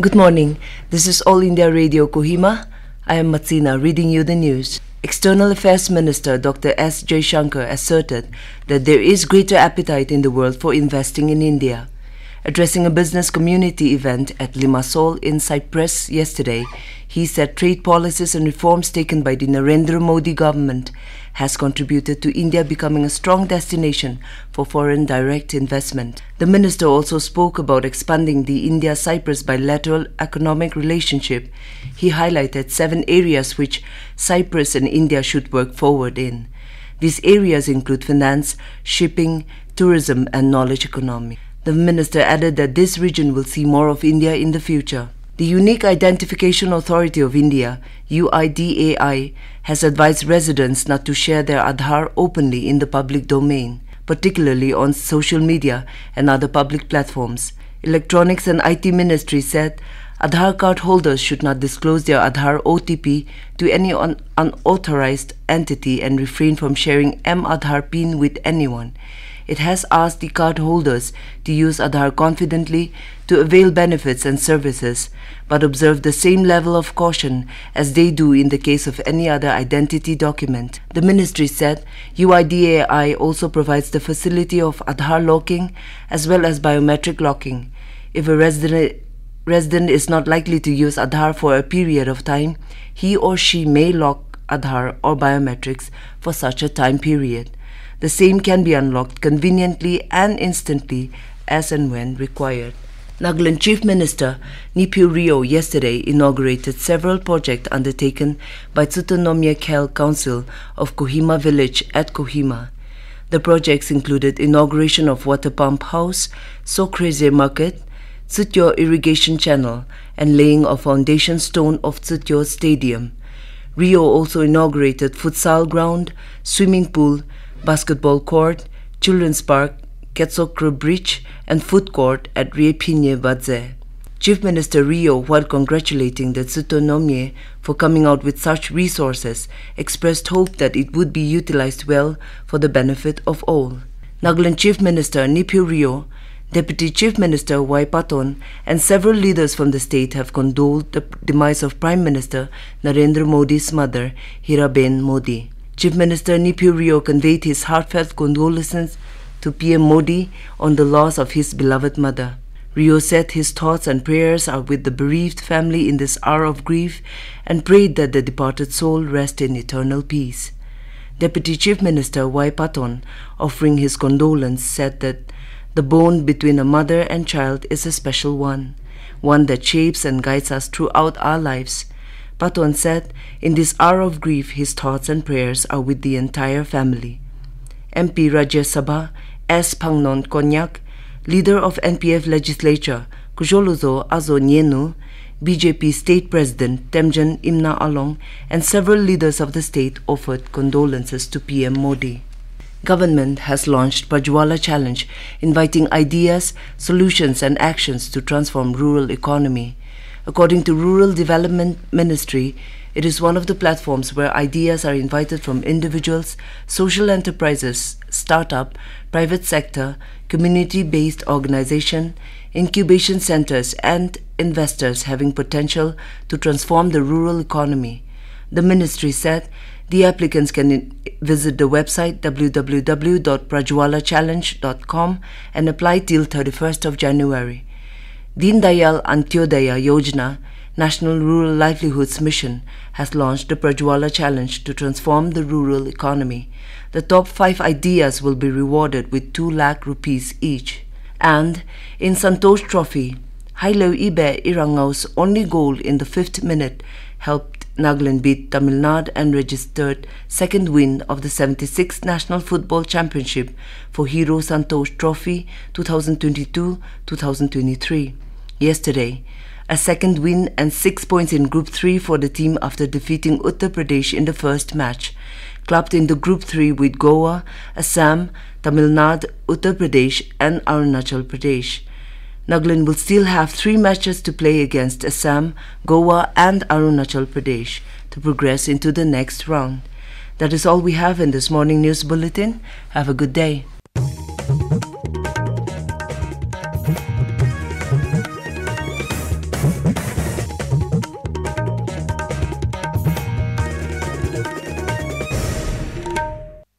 Good morning. This is All India Radio Kohima. I am Matsina reading you the news. External Affairs Minister Dr. S. Jaishankar asserted that there is greater appetite in the world for investing in India. Addressing a business community event at Limassol in Cyprus yesterday, he said trade policies and reforms taken by the Narendra Modi government has contributed to India becoming a strong destination for foreign direct investment. The minister also spoke about expanding the India-Cyprus bilateral economic relationship. He highlighted seven areas which Cyprus and India should work forward in. These areas include finance, shipping, tourism and knowledge economy. The minister added that this region will see more of India in the future. The Unique Identification Authority of India, UIDAI, has advised residents not to share their Aadhaar openly in the public domain, particularly on social media and other public platforms. Electronics and IT Ministry said Aadhaar card holders should not disclose their Aadhaar OTP to any un unauthorized entity and refrain from sharing M-Aadhaar PIN with anyone it has asked the cardholders to use Aadhaar confidently to avail benefits and services, but observe the same level of caution as they do in the case of any other identity document. The ministry said UIDAI also provides the facility of Aadhaar locking as well as biometric locking. If a resident resident is not likely to use Aadhaar for a period of time, he or she may lock Aadhaar or biometrics for such a time period the same can be unlocked conveniently and instantly as and when required. Nagaland Chief Minister Neiphiu Rio yesterday inaugurated several projects undertaken by Tsutonomia Khel Council of Kohima Village at Kohima. The projects included inauguration of water pump house, Sokreze Market, Tsutyo irrigation channel, and laying of foundation stone of Tsutyo Stadium. Rio also inaugurated futsal ground, swimming pool, basketball court, children's park, Ketsokro Bridge, and food court at Riepinye Badze. Chief Minister Rio, while congratulating the Tsutonomie for coming out with such resources, expressed hope that it would be utilized well for the benefit of all. Nagaland Chief Minister Neiphiu Rio, Deputy Chief Minister Y. Patton, and several leaders from the state have condoled the demise of Prime Minister Narendra Modi's mother, Hiraben Modi. Chief Minister Neiphiu Rio conveyed his heartfelt condolences to PM Modi on the loss of his beloved mother. Rio said his thoughts and prayers are with the bereaved family in this hour of grief and prayed that the departed soul rest in eternal peace. Deputy Chief Minister Y. Patton, offering his condolence, said that the bond between a mother and child is a special one, one that shapes and guides us throughout our lives Patton said, In this hour of grief, his thoughts and prayers are with the entire family. MP Rajya Sabha S. Phangnon Konyak, leader of NPF legislature, Kuzholuzo Azo BJP state president Temjen Imna Along, and several leaders of the state offered condolences to PM Modi. Government has launched Prajwala Challenge, inviting ideas, solutions, and actions to transform rural economy. According to Rural Development Ministry, it is one of the platforms where ideas are invited from individuals, social enterprises, startup, private sector, community-based organization, incubation centers and investors having potential to transform the rural economy. The ministry said the applicants can visit the website www.prajwalachallenge.com and apply till 31st of January. Deen Dayal Antyodaya Yojana, National Rural Livelihoods Mission, has launched the Prajwala Challenge to transform the rural economy. The top five ideas will be rewarded with 2 lakh rupees each. And in Santosh Trophy, Hailo Ibe Irangau's only goal in the fifth minute helped Nagaland beat Tamil Nadu and registered second win of the 76th National Football Championship for Hero Santosh Trophy 2022-2023 yesterday. A second win and six points in Group 3 for the team after defeating Uttar Pradesh in the first match. Clubbed in the Group 3 with Goa, Assam, Tamil Nadu, Uttar Pradesh and Arunachal Pradesh. Nagaland will still have three matches to play against Assam, Goa and Arunachal Pradesh to progress into the next round. That is all we have in this morning news bulletin. Have a good day.